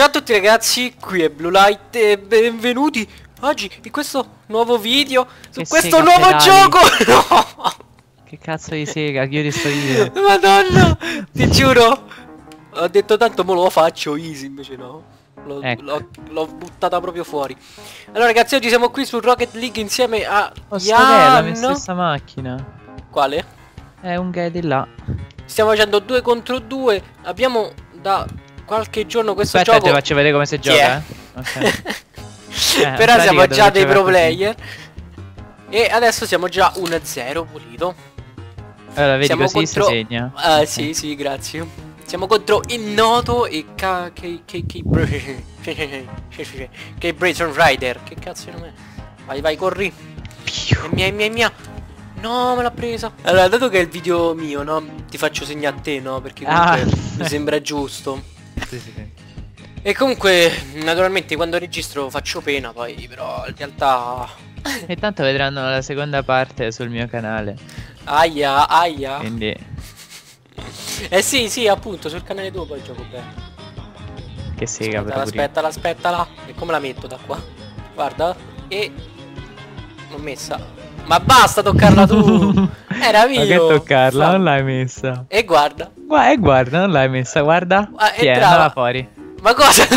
Ciao a tutti ragazzi, qui è Blue Light e benvenuti oggi in questo nuovo video su Che questo nuovo pedali. gioco No! Che cazzo di sega, chiudi sto video. Madonna, ti giuro Ho detto tanto mo lo faccio easy invece no L'ho Ecco. buttata proprio fuori Allora ragazzi oggi siamo qui su Rocket League insieme a Oh, che è la stessa macchina. Quale? È un gay di là. Stiamo facendo due contro due Abbiamo da qualche giorno questo Aspetta, gioco ti faccio vedere come si gioca, eh. Ok. Eh, Però siamo già dei pro player E adesso siamo già 1-0 pulito. Allora, vedi Siamo così si contro- segna. Ah sì sì grazie. Siamo contro il noto e K... K... K... K... K... Brayson Rider. Che cazzo nome è? Vai vai corri. È mia è mia è mia. No me l'ha presa. Allora dato che è il video mio no? Ti faccio segnare a te no? Perché comunque Ah. mi sembra giusto Sì, sì, sì. E comunque naturalmente quando registro faccio pena Poi però in realtà E tanto vedranno la seconda parte sul mio canale. Aia aia Quindi. Eh sì sì appunto sul canale tuo poi gioco bene Che sega Aspettala, aspettala, aspettala. E come la metto da qua? Guarda. E... L'ho messa. Ma basta toccarla tu! Era Ma mio! che toccarla? Fa- Non l'hai messa. E guarda. Guarda, e guarda, non l'hai messa, guarda. Ah, è brava. fuori. Ma cosa?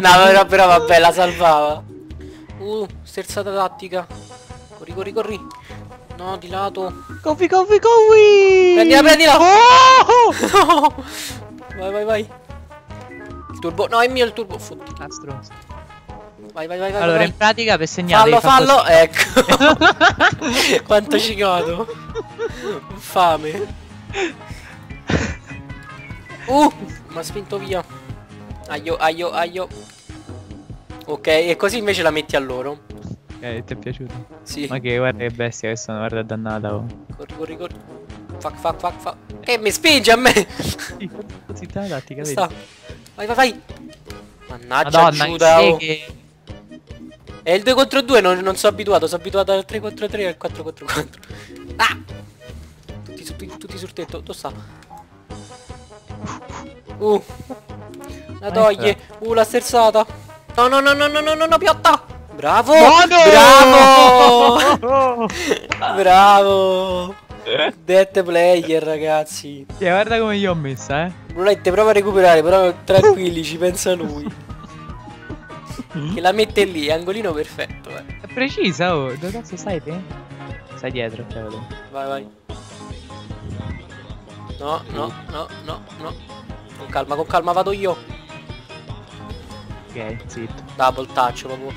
no, però, però vabbè, la salvava. Uh, sterzata tattica. Corri, corri, corri. No, di lato. Cofi, cofi, cofi! Prendila, prendila! Oh! vai, vai, vai. Il turbo. No, è mio il turbo. Fotti. Ah, stronzo. Vai, vai, vai, vai. Allora, vai. in pratica per segnare Fallo, fallo, così. ecco. Quanto ci godo. Fame. Uh, mi ha spinto via. Aio, aio, aio. Ok, e così invece la metti a loro. Ok, ti è piaciuto? Sì. Ma che guarda che bestia che sono, guarda dannata. Oh. Corri, corri, corri. Fuck, fuck, fuck, fuck. Che mi spinge a me. Così tattica, vedi? Sta. Vai, vai, vai. Mannaggia, Madonna, Giuda. oh. che... È il 2 contro 2, non, non sono abituato, sono abituato al 3 contro 3 e al 4 contro 4. Ah! Tutti, tutti, tutti sul tetto, dove sta? Uh! La toglie! Uh, la sterzata! No, no, no, no, no, no, no, no, piotta! Bravo! Bravo! Bravo! Dead player, ragazzi! Sì, guarda come io ho messa, eh. Brulette, prova a recuperare, però tranquilli, ci pensa lui. Che la mette lì, angolino perfetto, eh. È precisa, oh. Dove cazzo stai te? Stai dietro, te lo Vai, vai. No, no, no, no, no. Con calma, con calma, vado io. Ok, zitto. Double touch proprio.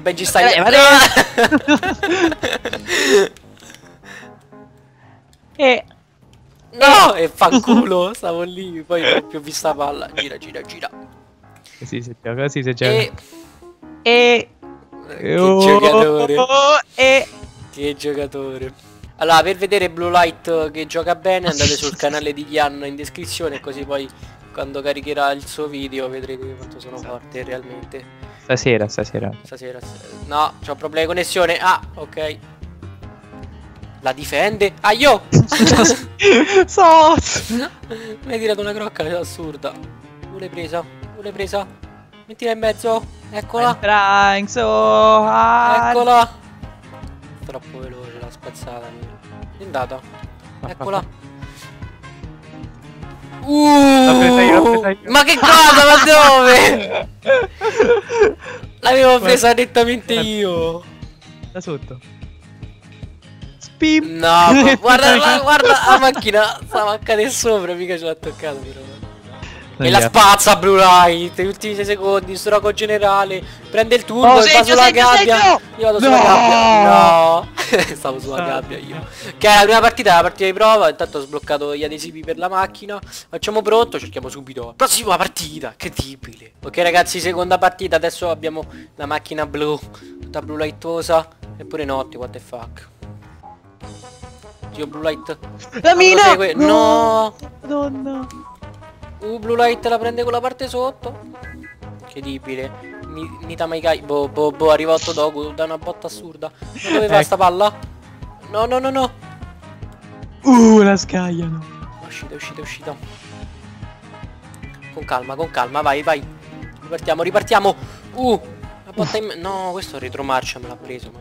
Ben ci stai. Eh, ma E... No! E fanculo, stavo lì, poi ho visto la palla. Gira, gira, gira. Così si gioca, così si gioca. E... E... Che giocatore. Oh, E... Che giocatore. Allora, per vedere Blue Light che gioca bene, andate sul canale di Ian in descrizione, così poi quando caricherà il suo video vedrete quanto sono forte realmente. Stasera, stasera. Stasera. s- No, c'ho problemi di connessione. Ah, ok. La difende. Ah, io! so. Mi hai tirato una crocca assurda. Pure presa. Pure presa. Mettila in mezzo. Eccola. Trying so hard. Eccola. Troppo veloce la spazzata. È andata. Eccola. L'ho presa io, l'ho Uh, ma che cosa? Ma dove? L'avevo presa nettamente io. Da sotto. Spim. No, guarda, guarda, guarda la macchina stava a cadere sopra, mica ce l'ha toccato però. E gli la spazza Blue Light, gli ultimi 6 secondi, stroco generale, prende il turbo Oh, e va sulla segno, gabbia. segno! Io vado sulla No! gabbia. No, stavo sulla Ah. gabbia io. Che è la prima partita, la partita di prova, intanto ho sbloccato gli adesivi per la macchina. Facciamo pronto, cerchiamo subito. Prossima partita, incredibile. Ok ragazzi, seconda partita, adesso abbiamo la macchina blu, tutta blu lightosa. Eppure notte, what the fuck. Dio blue light. La mina! No! Madonna. Uh, Blue Light la prende con la parte sotto. Incredibile. Mi, Nita Maikai. Boh, boh, boh, arriva 8 Dogu da una botta assurda. Ma dove va Ecco. sta palla? No, no, no, no. Uh, la scagliano. È uscita, è uscita, è uscita. Con calma, con calma, vai, vai. Ripartiamo, ripartiamo. Uh, la botta in... No, questo retromarcia me l'ha preso. Ma.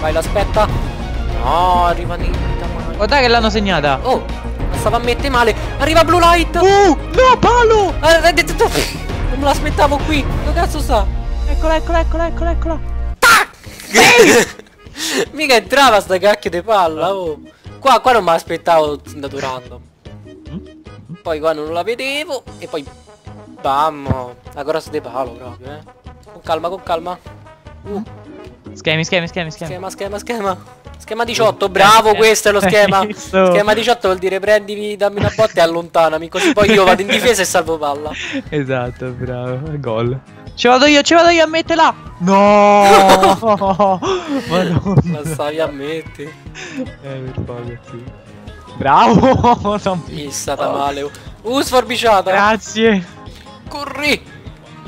Vai, l'aspetta. No, arriva di mai. Guarda che l'hanno segnata. Oh, la stava a mettere male. Arriva Blue Light. Uh, no, palo! Eh, eh, Non me l'aspettavo qui. Dove cazzo sta? Eccola, eccola, eccola, eccola, eccola. Mica entrava sta cacchio di palla, oh. Qua, qua non mi aspettavo andato random. Poi qua non la vedevo. E poi... Bam. La cross di palo proprio, eh. Con calma, con calma. Uh. Schemi, schemi, schemi, schemi. Schema, schema, schema. Schema 18, bravo, questo è lo schema. Schema 18 vuol dire prendimi, dammi una botta e allontanami, così poi io vado in difesa e salvo palla. Esatto, bravo, gol. Ci vado io, ci vado io a metterla! No! Madonna. La stavi a mettere. Eh, per poco, sì. Bravo! Mi è stata male. Uh, sforbiciata. Grazie. Corri.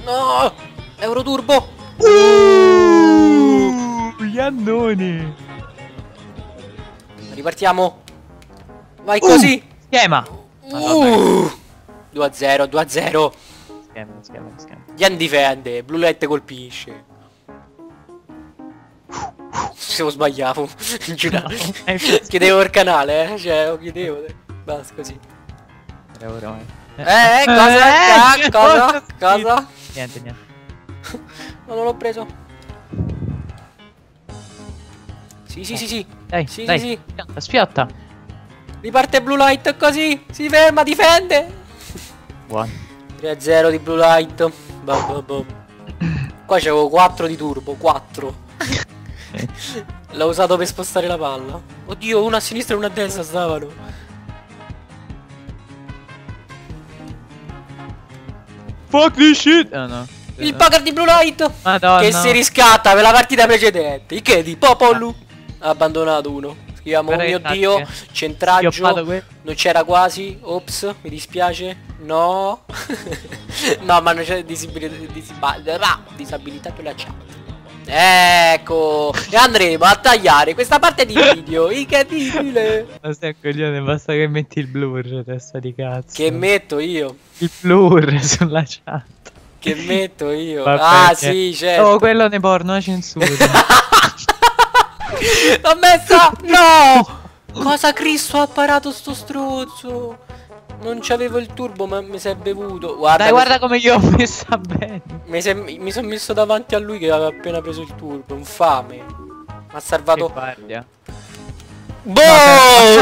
No. Euroturbo. Uh, gli annoni. Ripartiamo. Vai così. Uh, schema. Uh, 2 a 0, 2 a 0. Schema, schema, schema. Jan difende, Blue Light colpisce. Se lo sbagliavo, giuravo. chiedevo il canale, eh? Cioè, lo chiedevo. Basta così. Eh, eh, cosa? Eh, cosa? Cosa? Niente, niente. No, non l'ho preso. Sì, sì, sì, sì. Dai, sì, dai. sì, sì. Sfiotta. Riparte Blue Light così. Si ferma, difende. Buono. 3 a 0 di Blue Light. Bam, bam, bam. Qua c'avevo 4 di turbo, 4. L'ho usato per spostare la palla. Oddio, una a sinistra e una a destra stavano. Fuck this shit! Oh no. Il poker di Blue Light! Madonna. Che si riscatta per la partita precedente. Che di Popolu? Ha abbandonato uno. Scriviamo, oh mio dio, centraggio. Non c'era quasi. Ops, mi dispiace. No. no, ma non c'è disabilità, disabilità, disabilità per la chat. Ecco E andremo a tagliare questa parte di video Incredibile Ma stai a coglione basta che metti il blur Testa di cazzo Che metto io Il blur sulla chat Che metto io Vabbè, Ah sì certo Oh quello ne porno censura L'ho messa No! Cosa Cristo ha parato sto struzzo? Non c'avevo il turbo ma mi si è bevuto. Guarda Dai guarda come io ho messa bene. Mi, mi sono messo davanti a lui che aveva appena preso il turbo Un fame. Mi ha salvato Boh!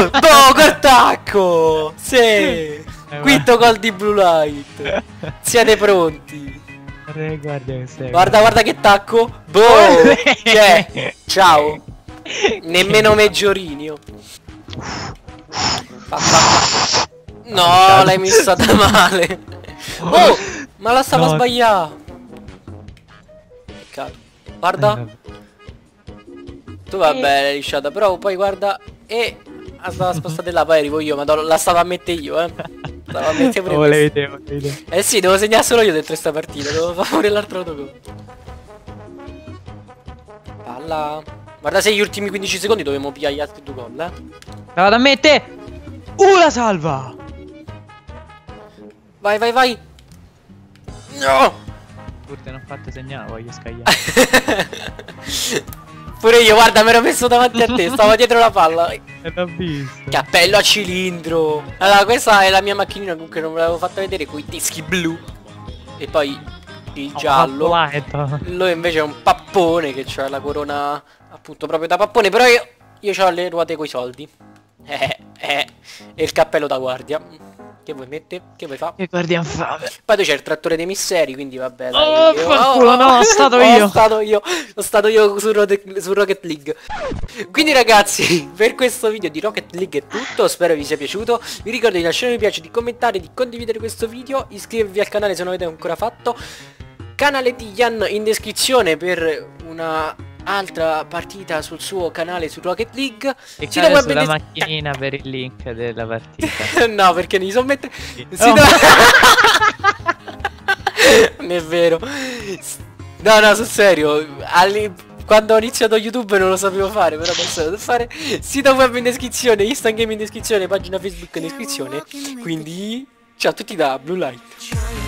Boh Cortacco Sì. Eh, Quinto gol di Blue Light. Siete pronti? Guarda, guarda, guarda che tacco. Boh. Cioè Ciao Nemmeno Meggiorinio fa. No, l'hai missata male. Oh, ma la stava no. sbagliando. Peccato. Guarda. Eh, tu vabbè, l'hai lisciata, però poi guarda e ah, stava spostata là, poi arrivo io, ma la stava a mettere io, eh. Stava a mettere pure volete, volete. Eh sì, devo segnare solo io dentro questa partita, devo fare pure l'altro autogol. Palla. Guarda se gli ultimi 15 secondi dobbiamo pigliare gli altri due gol, eh. Vado a me te! Uh la salva! Vai, vai, vai. No! Pur te non fatto segnare, voglio scagliare. Pure io, guarda, mi ero messo davanti a te, stavo dietro la palla. E l'ho visto. Cappello a cilindro. Allora, questa è la mia macchinina, comunque non ve l'avevo fatta vedere, con i dischi blu. E poi il giallo. Lui invece è un pappone che ha la corona appunto proprio da pappone, però io, io ho le ruote coi soldi. Eh, eh, e il cappello da guardia. Che vuoi mettere? Che vuoi fare? Che guardian fame. Poi c'è il trattore dei misteri, quindi vabbè. Dai. Oh, io, oh, oh, no, sono stato io. Sono stato io. Sono stato io su, Rocket, su Rocket League. Quindi ragazzi, per questo video di Rocket League è tutto. Spero vi sia piaciuto. Vi ricordo di lasciare un mi piace, di commentare, di condividere questo video. Iscrivervi al canale se non avete ancora fatto. Canale di Yan in descrizione per una altra partita sul suo canale su Rocket League. E sito web sulla macchinina per il link della partita. no, perché ne sono mettere... Sì. Sito... Oh. non è vero. No, no, sul serio. Alli... Quando ho iniziato YouTube non lo sapevo fare, però adesso lo fare. Sito web in descrizione, Instagram in descrizione, pagina Facebook in descrizione. Quindi... Ciao a tutti da Blue Light.